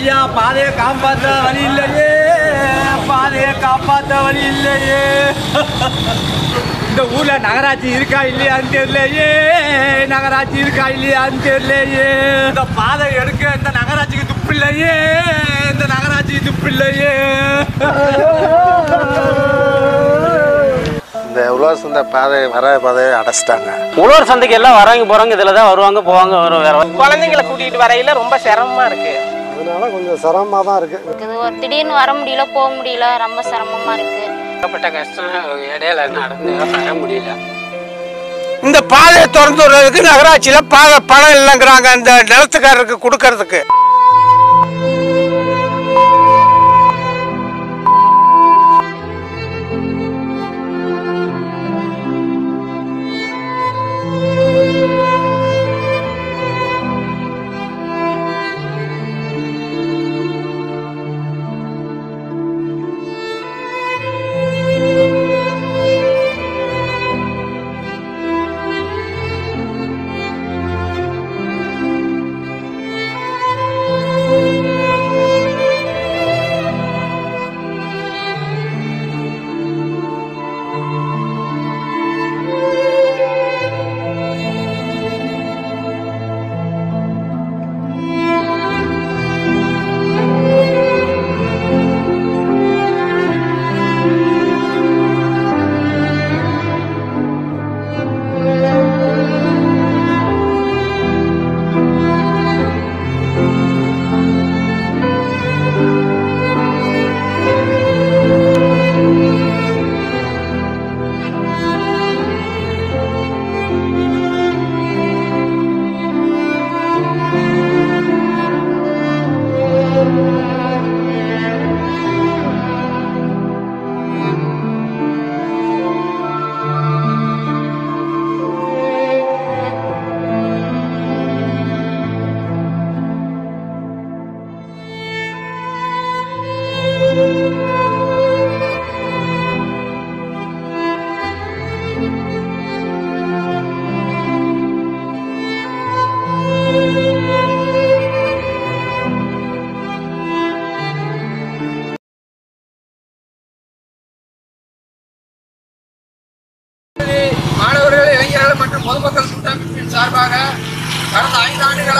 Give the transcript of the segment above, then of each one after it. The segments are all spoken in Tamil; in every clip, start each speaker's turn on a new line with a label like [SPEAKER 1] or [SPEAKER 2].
[SPEAKER 1] ஐயா பாதையை காப்பாற்ற வழி இல்லையே. பாதையை காப்பாற்ற வழி இல்லையே. இந்த ஊர்ல நகராட்சி இருக்கா இல்லையான்னு தெரியலையே. நகராட்சி இருக்கா இல்லையான்னு தெரியலையே. இந்த பாதை எடுக்க இந்த நகராட்சிக்கு துப்பு இல்லையே. இந்த நகராட்சிக்கு துப்பு இல்லையே.
[SPEAKER 2] இந்த உலக சந்தை பாதை வர பாதையை அடைச்சிட்டாங்க.
[SPEAKER 3] உழவர் சந்தைக்கு எல்லாம் வரவங்க போறவங்க இதுல தான் வருவாங்க போவாங்க வரும் வேற
[SPEAKER 4] குழந்தைங்களை கூட்டிட்டு வரையில ரொம்ப சிரமமா இருக்கு.
[SPEAKER 2] அதனால கொஞ்சம் சிரமமாக தான் இருக்குது
[SPEAKER 5] இருக்குது. ஒரு திடீர்னு வர முடியல போக முடியல ரொம்ப சிரமமா இருக்கு.
[SPEAKER 3] ஏகப்பட்ட கஷ்டம் இடையில நடந்து வர முடியல.
[SPEAKER 6] இந்த பாதையை திறந்து விடுறதுக்கு நகராட்சியில பாதை பணம் இல்லைங்கிறாங்க அந்த நிலத்துக்காரருக்கு கொடுக்கறதுக்கு.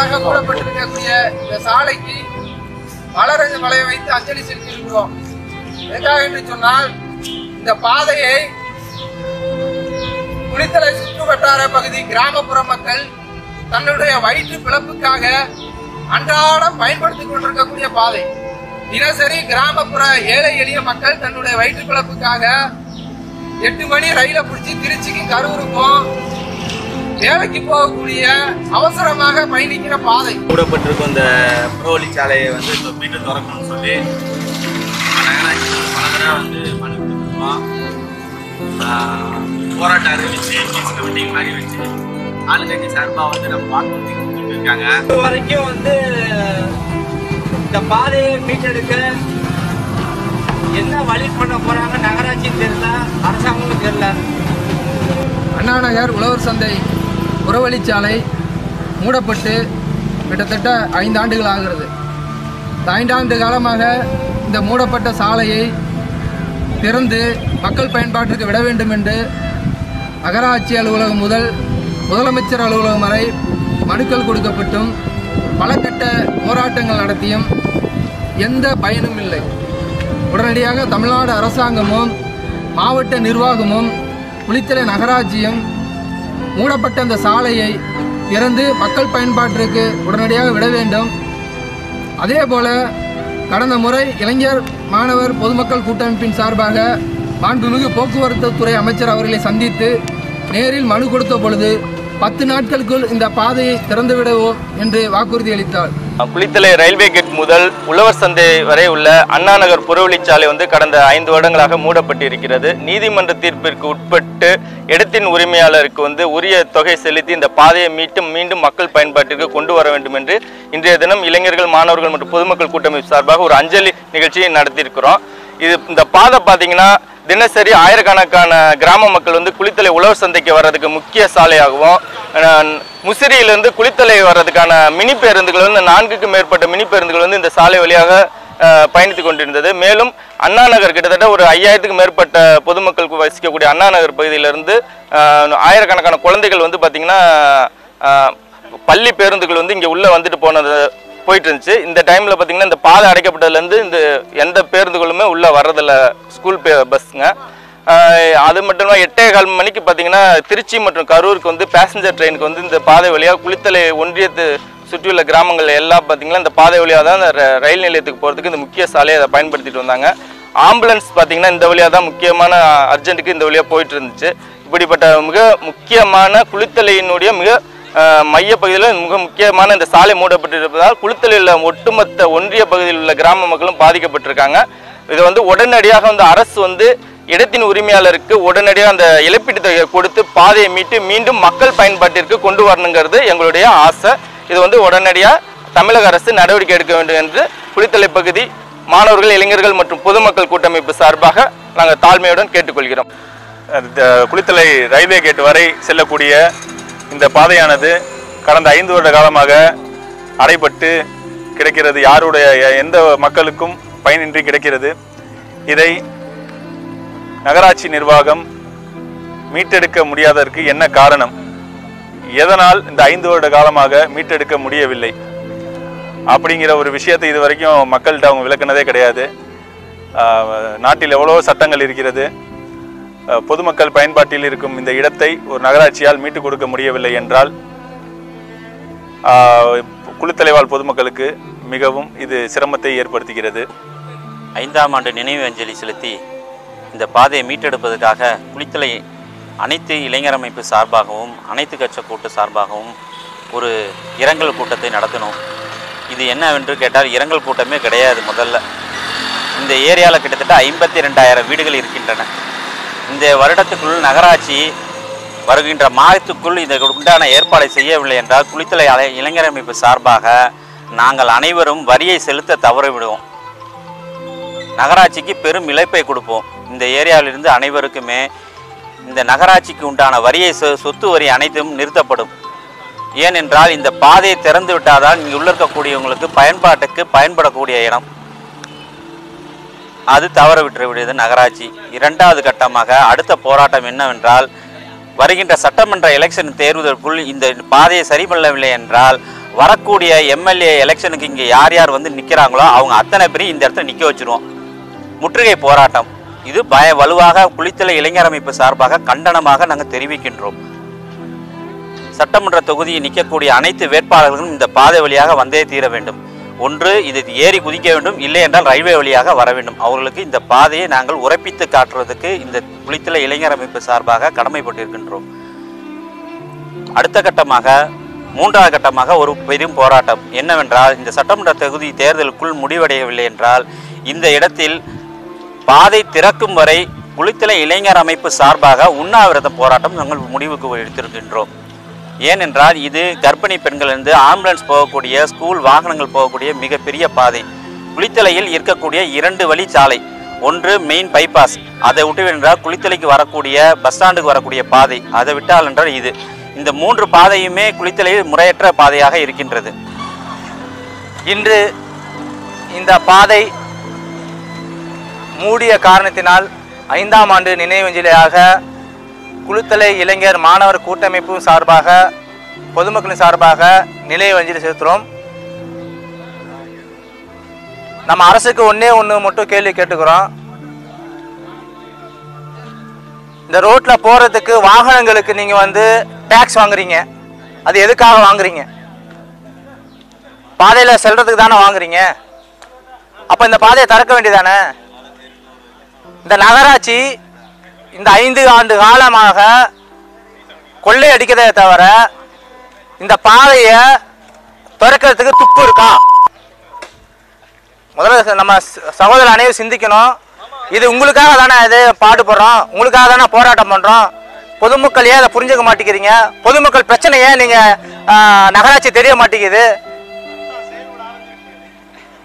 [SPEAKER 7] ஐந்து ஆண்டுகளாக மூடப்பட்டிருக்கக்கூடிய இந்த சாலைக்கு மலரஞ்சு மலையை வைத்து அஞ்சலி செலுத்தியிருக்கிறோம். எதுக்காக என்று சொன்னால் இந்த பாதையை குளித்தலை சுற்று வட்டார பகுதி கிராமப்புற மக்கள் தன்னுடைய வயிற்று பிழப்புக்காக அன்றாடம் பயன்படுத்திக் கொண்டிருக்கக்கூடிய பாதை. தினசரி கிராமப்புற ஏழை எளிய மக்கள் தன்னுடைய வயிற்று பிழப்புக்காக எட்டு மணி ரயில பிடிச்சி திருச்சிக்கு கரூருக்கும் வேலைக்கு போகக்கூடிய அவசரமாக பயணிக்கிற பாதை.
[SPEAKER 1] மூடப்பட்டிருக்கும் இந்த புறவழி சாலையை வந்து இப்போ மீண்டும் திறக்கணும்னு சொல்லி நகராட்சி பல தடவை வந்து மனு கொடுத்துருக்கோம் போராட்டம் அறிவிச்சு மீட்டிங் மாதிரி வச்சு ஆளுங்கட்சி சார்பாக வந்து நம்ம வாக்குறுதி கொடுத்துட்டு இருக்காங்க இது வரைக்கும் வந்து இந்த பாதையை மீட்டெடுக்க என்ன வழி பண்ண போறாங்க நகராட்சியும் தெரியல அரசாங்கமும் தெரியல.
[SPEAKER 7] அண்ணாநகர் உழவர் சந்தை. புறவழிச்சாலை மூடப்பட்டு கிட்டத்தட்ட ஐந்து ஆண்டுகள் ஆகிறது ஐந்தாண்டு காலமாக இந்த மூடப்பட்ட சாலையை திறந்து மக்கள் பயன்பாட்டிற்கு விட வேண்டும் என்று நகராட்சி அலுவலகம் முதல் முதலமைச்சர் அலுவலகம் வரை மனுக்கள் கொடுக்கப்பட்டும் பல கட்ட போராட்டங்கள் நடத்தியும் எந்த பயனும் இல்லை. உடனடியாக தமிழ்நாடு அரசாங்கமும் மாவட்ட நிர்வாகமும் குளித்தலை நகராட்சியும் மூடப்பட்ட அந்த சாலையை திறந்து மக்கள் பயன்பாட்டிற்கு உடனடியாக விட வேண்டும். அதே போல கடந்த முறை இளைஞர் மாணவர் பொதுமக்கள் கூட்டமைப்பின் சார்பாக மாண்புமிகு போக்குவரத்து துறை அமைச்சர் அவர்களை சந்தித்து நேரில் மனு கொடுத்த பொழுது பத்து நாட்களுக்குள் இந்த பாதையை திறந்துவிடுவோம் என்று வாக்குறுதி அளித்தார்.
[SPEAKER 8] குளித்தலை ரயில்வே கேட் முதல் உழவர் சந்தை வரை உள்ள அண்ணா நகர் புறவழிச்சாலை வந்து கடந்த ஐந்து வருடங்களாக மூடப்பட்டு இருக்கிறது நீதிமன்ற தீர்ப்பிற்கு உட்பட்டு இடத்தின் உரிமையாளருக்கு வந்து உரிய தொகை செலுத்தி இந்த பாதையை மீட்டும் மீண்டும் மக்கள் பயன்பாட்டிற்கு கொண்டு வர வேண்டும் என்று இன்றைய தினம் இளைஞர்கள் மாணவர்கள் மற்றும் பொதுமக்கள் கூட்டமைப்பு சார்பாக ஒரு அஞ்சலி நிகழ்ச்சியை நடத்தியிருக்கிறோம். இது இந்த பாதை பார்த்தீங்கன்னா தினசரி ஆயிரக்கணக்கான கிராம மக்கள் வந்து குளித்தலை உழவர் சந்தைக்கு வர்றதுக்கு முக்கிய சாலையாகவும் முசிறியிலிருந்து குளித்தலை வர்றதுக்கான மினி பேருந்துகள் வந்து நான்குக்கு மேற்பட்ட மினி பேருந்துகள் வந்து இந்த சாலை வழியாக பயணித்து கொண்டிருந்தது. மேலும் அண்ணா நகர் கிட்டத்தட்ட ஒரு ஐயாயிரத்துக்கு மேற்பட்ட பொதுமக்களுக்கு வசிக்கக்கூடிய அண்ணா நகர் பகுதியிலிருந்து ஆயிரக்கணக்கான குழந்தைகள் வந்து பார்த்திங்கன்னா பள்ளி பேருந்துகள் வந்து இங்கே உள்ளே வந்துட்டு போனது போயிட்டு இருந்துச்சு இந்த டைமில் பார்த்தீங்கன்னா இந்த பாதை அடைக்கப்பட்டதுலேருந்து இந்த எந்த பேருந்துகளுமே உள்ளே வர்றதில்ல. ஸ்கூல் பே பஸ்ஸுங்க அது மட்டும் இல்லாமல் எட்டே கால் மணிக்கு பார்த்தீங்கன்னா திருச்சி மற்றும் கரூருக்கு வந்து பேசஞ்சர் ட்ரெயினுக்கு வந்து இந்த பாதை வழியாக குளித்தலை ஒன்றியத்து சுற்றியுள்ள கிராமங்கள் எல்லாம் பார்த்தீங்கன்னா இந்த பாதை வழியாக தான் இந்த ர- ரயில் நிலையத்துக்கு போகிறதுக்கு இந்த முக்கிய சாலையை அதை பயன்படுத்திட்டு வந்தாங்க. ஆம்புலன்ஸ் பார்த்தீங்கன்னா இந்த வழியாக தான் முக்கியமான அர்ஜென்ட்டுக்கு இந்த வழியாக போயிட்டு இருந்துச்சு இப்படிப்பட்ட மிக முக்கியமான குளித்தலையினுடைய மிக மையப்பகுதியில் மிக முக்கியமான இந்த சாலை மூடப்பட்டிருப்பதால் குளித்தலையில் ஒட்டுமொத்த ஒன்றிய பகுதியில் உள்ள கிராம மக்களும் பாதிக்கப்பட்டிருக்காங்க. இதை வந்து உடனடியாக வந்து அரசு வந்து இடத்தின் உரிமையாளருக்கு உடனடியாக அந்த இழப்பீட்டு தொகையை கொடுத்து பாதையை மீட்டு மீண்டும் மக்கள் பயன்பாட்டிற்கு கொண்டு வரணுங்கிறது எங்களுடைய ஆசை. இது வந்து உடனடியாக தமிழக அரசு நடவடிக்கை எடுக்க வேண்டும் என்று குளித்தலை பகுதி மாணவர்கள் இளைஞர்கள் மற்றும் பொதுமக்கள் கூட்டமைப்பு சார்பாக நாங்கள் தாழ்மையுடன் கேட்டுக்கொள்கிறோம்.
[SPEAKER 9] குளித்தலை ரயில்வே கேட் வரை செல்லக்கூடிய இந்த பாதையானது கடந்த ஐந்து வருட காலமாக அடைபட்டு கிடைக்கிறது. யாருடைய எந்த மக்களுக்கும் பயனின்றி கிடைக்கிறது. இதை நகராட்சி நிர்வாகம் மீட்டெடுக்க முடியாததற்கு என்ன காரணம்? எதனால் இந்த ஐந்து வருட காலமாக மீட்டெடுக்க முடியவில்லை? அப்படிங்கிற ஒரு விஷயத்தை இது வரைக்கும் மக்கள்கிட்ட அவங்க விளக்குனதே கிடையாது. நாட்டில் எவ்வளோ சட்டங்கள் இருக்கிறது. பொதுமக்கள் பயன்பாட்டில் இருக்கும் இந்த இடத்தை ஒரு நகராட்சியால் மீட்டுக் கொடுக்க முடியவில்லை என்றால் ஆஹ் குழுத்தலைவாழ் பொதுமக்களுக்கு மிகவும் இது சிரமத்தை ஏற்படுத்துகிறது.
[SPEAKER 10] ஐந்தாம் ஆண்டு நினைவு அஞ்சலி செலுத்தி இந்த பாதையை மீட்டெடுப்பதற்காக குளித்தலை அனைத்து இளைஞர் அமைப்பு சார்பாகவும் அனைத்து கட்சி கூட்டு சார்பாகவும் ஒரு இரங்கல் கூட்டத்தை நடத்தினோம் இது என்னவென்று கேட்டால் இரங்கல் கூட்டமே கிடையாது முதல்ல. இந்த ஏரியாவில் கிட்டத்தட்ட ஐம்பத்தி ரெண்டாயிரம் வீடுகள் இருக்கின்றன. இந்த வருடத்துக்குள் நகராட்சி வருகின்ற மாதத்துக்குள் இதற்கு உண்டான ஏற்பாடை செய்யவில்லை என்றால் குளித்தலை அலை- இளைஞர் அமைப்பு சார்பாக நாங்கள் அனைவரும் வரியை செலுத்த தவறிவிடுவோம். நகராட்சிக்கு பெரும் இழப்பை கொடுப்போம். இந்த ஏரியாவிலிருந்து அனைவருக்குமே இந்த நகராட்சிக்கு உண்டான வரியை சொ- சொத்து வரி அனைத்தும் நிறுத்தப்படும். ஏனென்றால் இந்த பாதையை திறந்து விட்டாதான் இங்கே உள்ள இருக்கக்கூடியவங்களுக்கு பயன்பாட்டுக்கு பயன்படக்கூடிய இடம். அது தவற விட்டுவிடுது நகராட்சி. இரண்டாவது கட்டமாக அடுத்த போராட்டம் என்னவென்றால் வருகின்ற சட்டமன்ற எலெக்ஷன் தேர்வதற்குள் இந்த பாதையை சரி பண்ணவில்லை என்றால் வரக்கூடிய எம்எல்ஏ எலெக்ஷனுக்கு இங்கே யார் யார் வந்து நிற்கிறாங்களோ அவங்க அத்தனை பேரையும் இந்த இடத்துல நிற்க வச்சிருவோம். முற்றுகை போராட்டம். இது பய வலுவாக குளித்தலை இளைஞர் அமைப்பு சார்பாக கண்டனமாக நாங்கள் தெரிவிக்கின்றோம். சட்டமன்ற தொகுதியில் நிற்கக்கூடிய அனைத்து வேட்பாளர்களும் இந்த பாதை வழியாக வந்தே தீர வேண்டும். ஒன்று இது ஏறி குதிக்க வேண்டும் இல்லை என்றால் ரயில்வே வழியாக வர வேண்டும். அவர்களுக்கு இந்த பாதையை நாங்கள் உரைப்பித்து காட்டுறதுக்கு இந்த குளித்தலை இளைஞர் அமைப்பு சார்பாக கடமைப்பட்டிருக்கின்றோம். அடுத்த கட்டமாக மூன்றாவது கட்டமாக ஒரு பெரும் போராட்டம். என்னவென்றால் இந்த சட்டமன்ற தொகுதி தேர்தலுக்குள் முடிவடையவில்லை என்றால் இந்த இடத்தில் பாதை திறக்கும் வரை குளித்தலை இளைஞர் அமைப்பு சார்பாக உண்ணாவிரத போராட்டம் நாங்கள் முடிவுக்கு எடுத்திருக்கின்றோம். ஏனென்றால் இது கர்ப்பிணி பெண்களிலிருந்து ஆம்புலன்ஸ் போகக்கூடிய ஸ்கூல் வாகனங்கள் போகக்கூடிய மிகப்பெரிய பாதை. குளித்தலையில் இருக்கக்கூடிய இரண்டு வழி சாலை. ஒன்று மெயின் பைபாஸ் அதை விட்டுவென்றால் குளித்தலைக்கு வரக்கூடிய பஸ் ஸ்டாண்டுக்கு வரக்கூடிய பாதை. அதை விட்டால் என்றால் இது. இந்த மூன்று பாதையுமே குளித்தலையில் முறையற்ற பாதையாக இருக்கின்றது.
[SPEAKER 11] இன்று இந்த பாதை மூடிய காரணத்தினால் ஐந்தாம் ஆண்டு நினைவஞ்சலியாக குளுத்தலை இளைஞர் மாணவர் கூட்டமைப்பு சார்பாக பொதுமக்களின் சார்பாக நிலையை வஞ்சிட்டு செலுத்துகிறோம். நம்ம அரசுக்கு ஒன்றே ஒன்று மட்டும் கேள்வி கேட்டுக்கிறோம். இந்த ரோட்டில் போகிறதுக்கு வாகனங்களுக்கு நீங்கள் வந்து டேக்ஸ் வாங்குறீங்க. அது எதுக்காக வாங்குறீங்க? பாதையில் செல்றதுக்கு தானே வாங்குறீங்க. அப்போ இந்த பாதையை திறக்க வேண்டியதானே? இந்த நகராட்சி இந்த ஐந்து ஆண்டு காலமாக கொள்ளை அடிக்கிறதே தவிர இந்த பாதையை திறக்கிறதுக்கு துப்பு இருக்கா? முதல்ல நம்ம ச- சகோதரர் அனைவரும் சிந்திக்கணும். இது உங்களுக்காக தானே இது பாடுபடுறோம் உங்களுக்காக தானே போராட்டம் பண்ணுறோம் பொதுமக்கள் ஏன் அதை புரிஞ்சுக்க மாட்டேங்கிறீங்க? பொதுமக்கள் பிரச்சனையே நீங்கள் நகராட்சி தெரிய மாட்டேங்குது?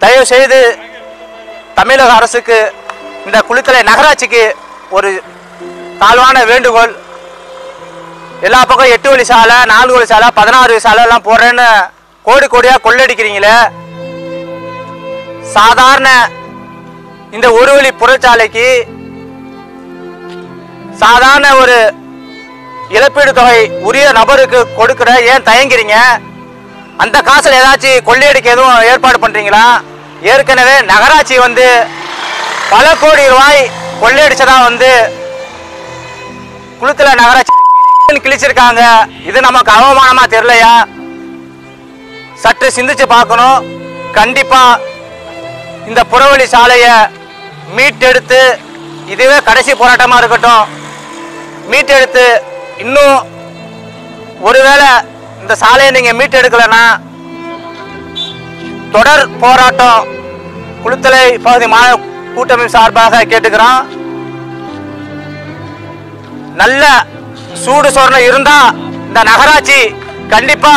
[SPEAKER 11] தயவு செய்து தமிழக அரசுக்கு இந்த குளித்தலை நகராட்சிக்கு ஒரு தாழ்வான வேண்டுகோள் எல்லா பக்கம் எட்டு வழி சாலை நாலு வழி சாலை பதினாறு வழி சாலை எல்லாம் போடுறேன்னு கோடி கோடியாக கொள்ளடிக்கிறீங்களே. சாதாரண இந்த ஒரு வழி புறச்சாலைக்கு சாதாரண ஒரு இழப்பீடு தொகை உரிய நபருக்கு கொடுக்குற ஏன் தயங்குறீங்க? அந்த காசுல ஏதாச்சும் கொள்ளையடிக்க எதுவும் ஏற்பாடு பண்ணுறீங்களா ஏற்கனவே நகராட்சி வந்து பல கோடி ரூபாய் கொள்ளையடிச்சதா வந்து குளத்துல நகராட்சி கிழிச்சிருக்காங்க. இது நமக்கு அவமானமா தெரியலையா? சற்று சிந்திச்சு பார்க்கணும். கண்டிப்பா இந்த புறவழி சாலையை மீட்டெடுத்து இதுவே கடைசி போராட்டமா இருக்கட்டும். மீட்டெடுத்து இன்னும் ஒருவேளை இந்த சாலையை நீங்க மீட்டெடுக்கலைன்னா தொடர் போராட்டம் குளுத்தலை பகுதி மாணவ கூட்டமைப்பு சார்பாக கேட்டுக்கிறோம். நல்ல சூடு சொரணை இருந்தா இந்த நகராட்சி கண்டிப்பா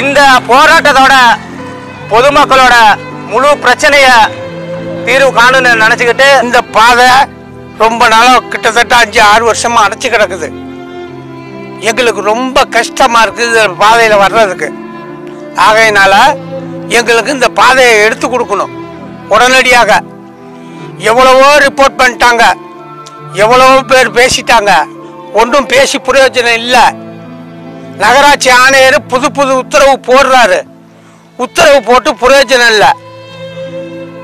[SPEAKER 11] இந்த போராட்டத்தோட பொதுமக்களோட முழு பிரச்சனைய தீர்வு காணும்னு நினைச்சுக்கிட்டு
[SPEAKER 6] இந்த பாதை ரொம்ப நாளாக கிட்டத்தட்ட அஞ்சு ஆறு வருஷமா அடைச்சு கிடக்குது. எங்களுக்கு ரொம்ப கஷ்டமா இருக்குது பாதையில் வர்றதுக்கு. ஆகையினால எங்களுக்கு இந்த பாதையை எடுத்து கொடுக்கணும். உடனடியாக எவ்வளவோ ரிப்போர்ட் பண்ணிட்டாங்க. எவ்வளவு பேர் பேசிட்டாங்க. ஒன்றும் பேசி பிரயோஜனம் இல்லை. நகராட்சி ஆணையர் புது புது உத்தரவு போடுறாரு. உத்தரவு போட்டு பிரயோஜனம் இல்லை.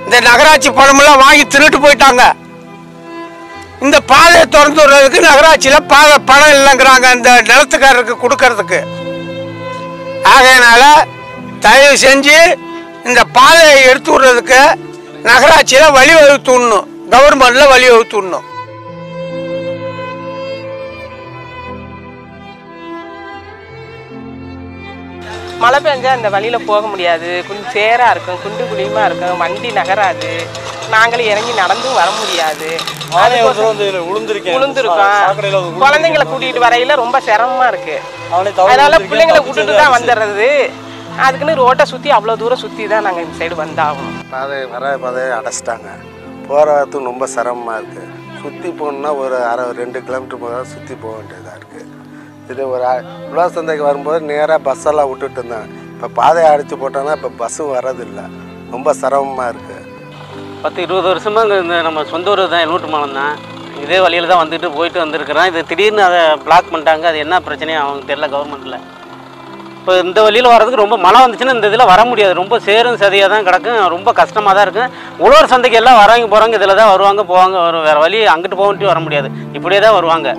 [SPEAKER 6] இந்த நகராட்சி பணமெல்லாம் வாங்கி திருட்டு போயிட்டாங்க. இந்த பாதையை திறந்து விடுறதுக்கு நகராட்சியில் பாதை பணம் இல்லைங்கிறாங்க இந்த நிலத்துக்காரருக்கு கொடுக்கறதுக்கு. ஆகையினால தயவு செஞ்சு இந்த பாதையை எடுத்து விடுறதுக்கு நகராட்சியில் வழிவகுத்து விடணும். கவர்மெண்ட்டில் வழிவகுத்து விடணும்.
[SPEAKER 4] மழை பெஞ்சா இந்த வழியில போக முடியாது. கொஞ்சம் சேரா இருக்கும் குண்டு குழியுமா இருக்கும் வண்டி நகராது. நாங்களும் இறங்கி நடந்தும் வர முடியாது. விழுந்திருக்கோம். குழந்தைங்களை கூட்டிட்டு வரையில ரொம்ப சிரமமா இருக்கு.
[SPEAKER 1] அவனை தவறி
[SPEAKER 4] அதனால பிள்ளைங்களை விட்டுட்டு தான். வந்துடுறது. அதுக்குன்னு ரோட்டை சுத்தி அவ்வளவு தூரம் சுத்தி தான் நாங்க இந்த சைடு வந்தாகணும்.
[SPEAKER 2] பாதை வர பாதையை அடைச்சிட்டாங்க. போகிறதுக்கு ரொம்ப சிரமமாக இருக்குது சுற்றி போகணுன்னா ஒரு அரை ரெண்டு கிலோமீட்டர் போக சுற்றி போக வேண்டியதாக இருக்குது இது ஒரு உழவர் சந்தைக்கு வரும்போது நேராக பஸ்ஸெல்லாம் விட்டுட்டு இருந்தாங்க இப்போ பாதையை அடித்து போட்டோன்னா இப்போ பஸ்ஸும் வர்றதில்லை. ரொம்ப சிரமமாக இருக்குது
[SPEAKER 3] பத்து இருபது வருஷமாக இங்கே இந்த நம்ம சொந்த ஊர் தான் எலூட்டு மாலம் தான். இதே வழியில் தான் வந்துட்டு போயிட்டு வந்திருக்கிறேன். இது திடீர்னு அதை பிளாக் பண்ணிட்டாங்க. அது என்ன பிரச்சனையும் அவங்க தெரில கவர்மெண்ட்டில் இப்போ இந்த வழியில் வர்றதுக்கு ரொம்ப மழை வந்துச்சுன்னா இந்த இதில் வர முடியாது. ரொம்ப சேரும் சதியாக தான் கிடக்கும். ரொம்ப கஷ்டமாக தான் இருக்கும் உழவர் சந்தைக்கு எல்லாம் வரவங்க போகிறவங்க இதில் தான் வருவாங்க போவாங்க. வரும் வேறு வழி அங்கிட்டு போகன்ட்டு வர முடியாது. இப்படியே தான் வருவாங்க.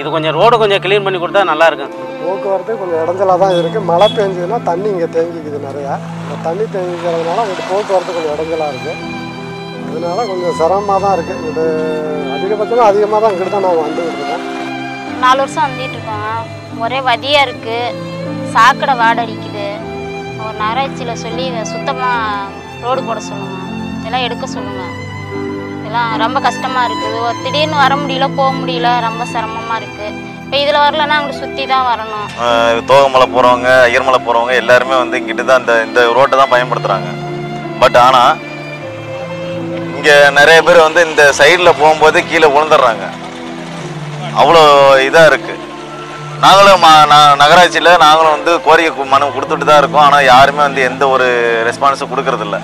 [SPEAKER 3] இது கொஞ்சம் ரோடு கொஞ்சம் க்ளீன் பண்ணி கொடுத்தா நல்லா இருக்கும்
[SPEAKER 2] போக்குவரத்து கொஞ்சம் இடைஞ்சலாக தான் இருக்குது மழை பெஞ்சதுன்னா தண்ணி இங்கே தேங்கிக்குது நிறையா. இந்த தண்ணி தேங்கிக்கிறதுனால உங்களுக்கு போக்குவரத்து கொஞ்சம் இடைஞ்சலாக இருக்குது அதனால கொஞ்சம் சிரமமாக தான் இருக்குது இது அதிகபட்சமாக அதிகமாக தான் இங்கிட்டு தான் நாங்கள் வந்துக்கிட்டு இருக்கோம்
[SPEAKER 5] நாலு வருஷம் வந்துட்டு இருக்கோங்க ஒரே வதியா இருக்கு. சாக்கடை வாடை அடிக்குது. ஒரு நகராட்சியில் சொல்லி இதை சுத்தமாக ரோடு போட சொல்லுங்க இதெல்லாம் எடுக்க சொல்லுங்க. இதெல்லாம் ரொம்ப கஷ்டமாக இருக்குது. ஒரு திடீர்னு வர முடியல போக முடியல ரொம்ப சிரமமாக இருக்குது இப்போ இதில் வரலன்னா அங்கிட்டு சுற்றி தான் வரணும்.
[SPEAKER 12] தோகமலை போகிறவங்க ஐயர்மலை போகிறவங்க எல்லாருமே வந்து இங்கிட்டு தான் இந்த இந்த ரோட்டை தான் பயன்படுத்துகிறாங்க பட் ஆனால் இங்கே நிறைய பேர் வந்து இந்த சைடில் போகும்போது கீழே விழுந்துடுறாங்க. அவ்வளோ இதாக இருக்குது நாங்களும் மா ந- நகராட்சியில் நாங்களும் வந்து கோரிக்கை மனு கொடுத்துட்டு தான் இருக்கோம். ஆனால் யாருமே வந்து எந்த ஒரு ரெஸ்பான்ஸும் கொடுக்கறதில்ல.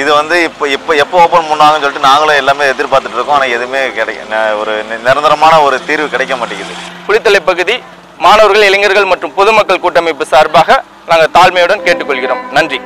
[SPEAKER 12] இது வந்து இப்போ இப்போ எப்போ ஓப்பன் பண்ணாங்கன்னு சொல்லிட்டு நாங்களும் எல்லாமே எதிர்பார்த்துட்டு இருக்கோம். ஆனால் எதுவுமே கிடைக்க ஒரு நிரந்தரமான ஒரு தீர்வு கிடைக்க மாட்டேங்குது.
[SPEAKER 8] குளித்தலை பகுதி மாணவர்கள் இளைஞர்கள் மற்றும் பொதுமக்கள் கூட்டமைப்பு சார்பாக நாங்கள் தாழ்மையுடன் கேட்டுக்கொள்கிறோம். நன்றி.